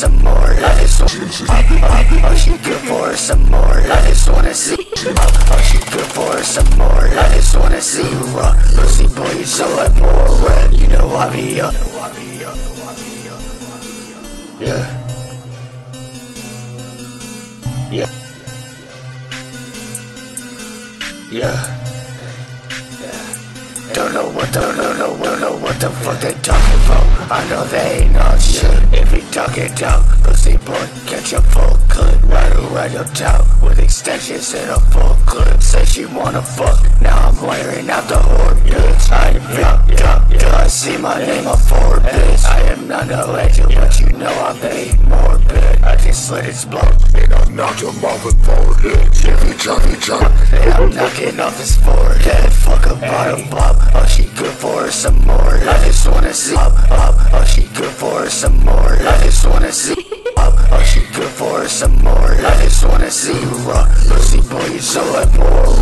some more. I just oh, oh, oh, she good for some more. I just wanna see, oh, she good for some more. I just wanna see rock, pussy boy, so like more red. You know I be up. Yeah. Yeah. Yeah. Don't know what, don't know, don't know what the fuck they talking about. I know they ain't on shit. If talking down, pussy boy, catch a full clip. Right right up top with extensions and a full clip. Say she wanna fuck, now I'm wearing out the whore bitch. I am fucked up, till I see my name on Forbes. I am not a legend, but you know I made more bit. I just slit his blow, and I knocked him off his forehead. Jimmy, Johnny, John, and I'm knocking off his forehead. Fuck a bottom pop, oh she good wanna see up, she good for some more. I just wanna see you rock, pussy boy, you so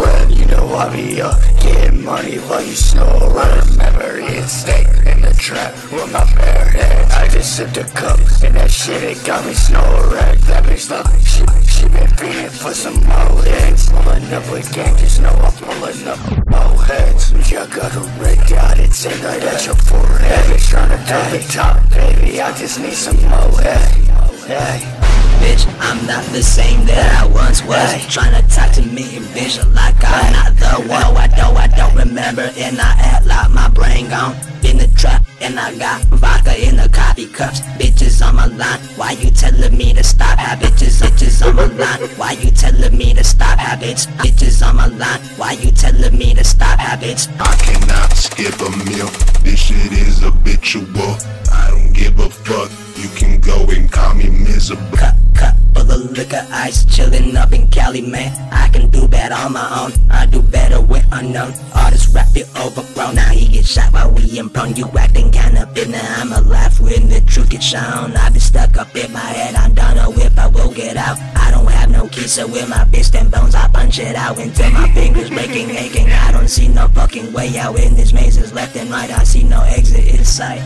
red. You know I be up, getting money while you snore. I remember it stay in the trap with my bare head. I just sipped a cup, and that shit it got me snoring. That bitch look, she, she been feeding for some more heads. Pulling up with gang, just know I'm pulling up more heads. You got a red dot, it's in forehead. Tryna top baby, I just need some more head. Hey. Bitch, I'm not the same that I once was Tryna talk to me, bitch, like I'm not the one I don't, I don't remember And I act like my brain gone In the trap, and I got vodka in the coffee cups Bitches on my line, why you telling me to stop habits? Bitches on my line, why you telling me to stop habits? Bitches on my line, why you telling me to stop habits? I cannot skip a meal. This shit is habitual. I don't give a fuck. You can go and call me miserable. Cup, cup full of liquor, ice chillin' up in Cali, man. I can do better on my own. I do better with unknown. Artists rap it overgrown. Now he get shot while we prone. You acting kinda bitter. I'm alive when the truth gets shown. I've been stuck up in my head. I don't know oh, if I will get out. I don't have no keys, so with my fist and bones, I punch it out until my fingers breaking, aching. I don't see no fucking way out in this maze. Is left and right. I see no exit in sight.